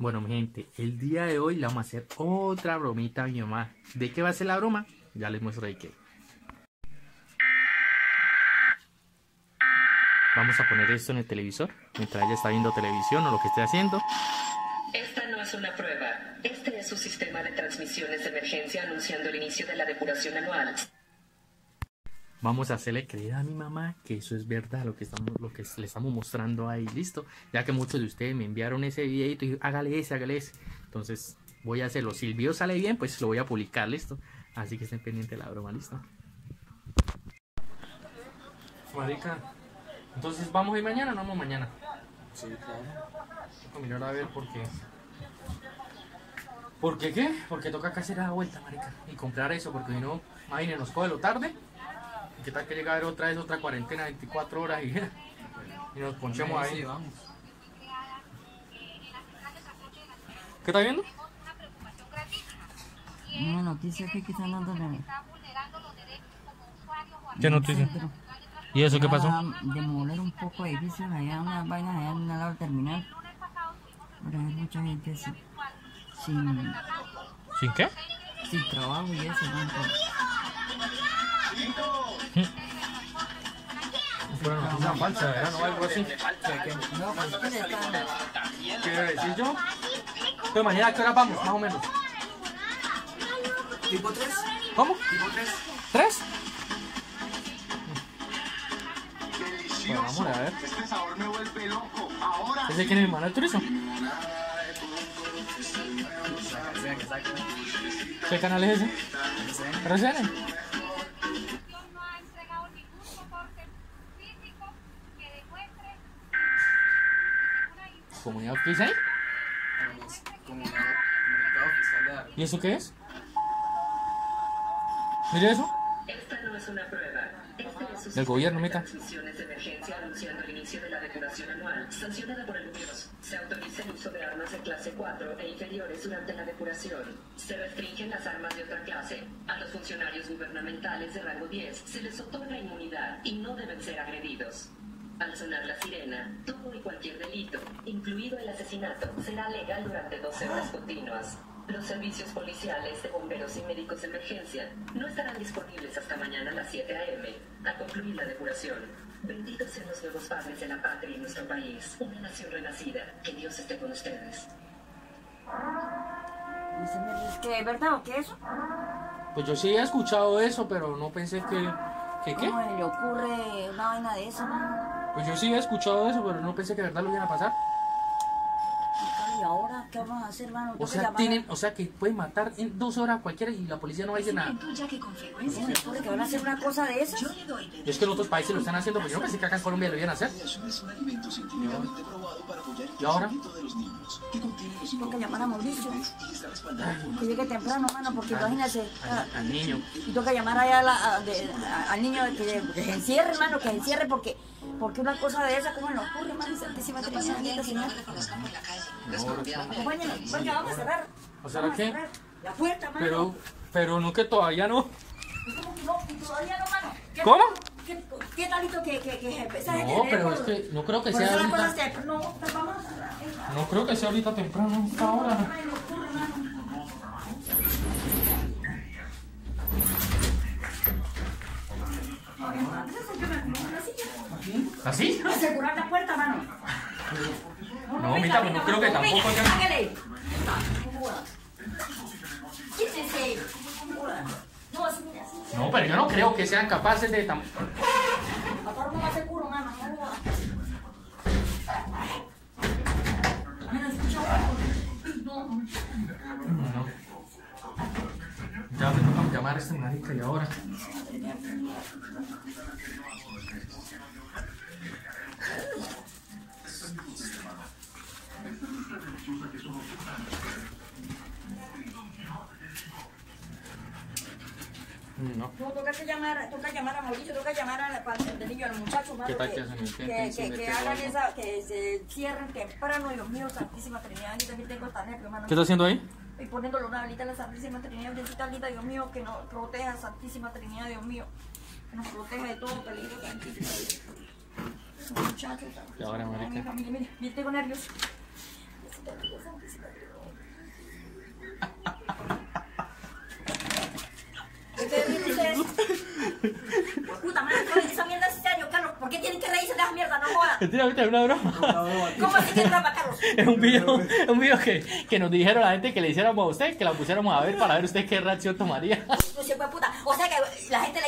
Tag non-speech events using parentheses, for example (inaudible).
Bueno, mi gente, el día de hoy le vamos a hacer otra bromita a mi mamá. ¿De qué va a ser la broma? Ya les muestro de qué. Vamos a poner esto en el televisor mientras ella está viendo televisión o lo que esté haciendo. Esta no es una prueba. Este es su sistema de transmisiones de emergencia anunciando el inicio de la depuración anual. Vamos a hacerle creer a mi mamá que eso es verdad lo que estamos, lo que le estamos mostrando ahí, listo. Ya que muchos de ustedes me enviaron ese videito y hágale ese, hágale ese. Entonces voy a hacerlo. Si el video sale bien, pues lo voy a publicar, listo. Así que estén pendientes de la broma, listo. Marica, entonces vamos a ir mañana o no vamos mañana. Sí, claro. Voy a mirar a ver por qué. ¿Por qué qué? Porque toca que hacer la vuelta, marica. Y comprar eso, porque si no, imagínense, nos coge lo tarde. ¿Y qué tal que llega a haber otra vez otra cuarentena, 24 horas y, (laughs) y nos ponchemos ahí? Sí, vamos. ¿Qué está viendo? Una noticia que aquí están dando de ¿Qué noticia? ¿Y eso qué pasó? Demoler un poco edificios allá, unas vainas allá en el lado terminal. Ahora hay mucha gente sin, sin, ¿Sin qué? sin trabajo y eso. ¿no? Bueno, noticia falsa, ¿verdad? ¿No? Algo así. No, pues ¿qué debe decir yo? Entonces, mañana a qué hora vamos, más o menos. ¿Tipo 3? ¿Cómo? ¿Tipo 3? ¿Tres? Bueno, vamos a ver. Este sabor me vuelve loco. Ahora ¿Ese quién es mi manual turismo? ¿Qué canal es ese? ¿RCN? ¿Comunidad qué dice ahí? ¿Y eso qué es? Mire eso. Esta no es una prueba. Este es Del gobierno, meta. de emergencia anunciando el inicio de la depuración anual, sancionada por el UNIOS. Se autoriza el uso de armas de clase 4 e inferiores durante la depuración. Se restringen las armas de otra clase. A los funcionarios gubernamentales de rango 10 se les otorga inmunidad y no deben ser agredidos. Al sonar la sirena, todo y cualquier delito, incluido el asesinato, será legal durante 12 horas continuas. Los servicios policiales de bomberos y médicos de emergencia no estarán disponibles hasta mañana a las 7 a.m. al concluir la depuración. Benditos sean los nuevos padres de la patria y nuestro país, una nación renacida. Que Dios esté con ustedes. Dice, mire, ¿es que es verdad o qué eso? Pues yo sí he escuchado eso, pero no pensé que... ¿Que qué? ¿Cómo le ocurre una vaina de eso, mano? Pues yo sí he escuchado eso, pero no pensé que de verdad lo iban a pasar. ¿Y ahora qué vamos a hacer, mano? O sea, tienen, o sea que pueden matar en dos horas a cualquiera y la policía no va a decir nada. ¿Cómo le ocurre que van a hacer una cosa de esas? Y es que en otros países lo están haciendo, pero yo no pensé que acá en Colombia lo iban a hacer. es un alimento científicamente probado para apoyar el ¿Y ahora? crecimiento de los niños, que contiene los Tengo que llamar a Mauricio. por Que llegue temprano, mano, porque imagínate. ah, Al, al niño. Y tengo que llamar allá a la- a- de- a- al niño que, que se encierre, hermano, que se encierre, porque, porque una cosa de esa, ¿cómo le ocurre, hermano? Santísima Trinidad, señora. Porque vamos a cerrar. ¿O será cerrar La puerta, mano. Pero, pero no que todavía no. ¿Cómo que no? Y todavía no, mano. ¿Qué- ¿Cómo? ¿Qué, qué talito que, que, que No, pero es que no creo que sea ahorita. que- No, vamos a cerrar. eh, No creo que sea ahorita temprano, esta hora. que. ¿Así? Asegurar la puerta, mano. No, mira, pues no creo que tampoco hágale. No pero yo no creo que sean capaces de... No. Ya me toca llamar a este marica y ahora. No. No, toca que llamar, toca llamar a Mauricio, toca llamar a la niño, al muchacho, mano, ¿Qué tal que, que hagan esa, que se cierren temprano, Dios mío, Santísima Trinidad, yo también tengo esta nervio, hermano. ¿Qué está haciendo ahí? Y poniéndole una velita a la Santísima Trinidad, bendita linda, Dios mío, que nos proteja, Santísima Trinidad, Dios mío, que nos proteja de todo peligro, Santísima. Muchachos, ahora, marica. mi familia, mire, mire, tengo nervios. Es No una broma. ¿Cómo que Carlos? Es un video, es un video que, que nos dijeron la gente que le hiciéramos a usted, que la pusiéramos a ver para ver usted qué reacción tomaría. No puta. O sea que la gente le